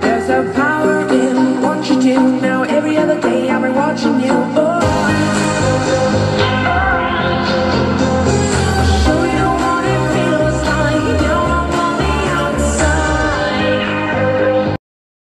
There's a power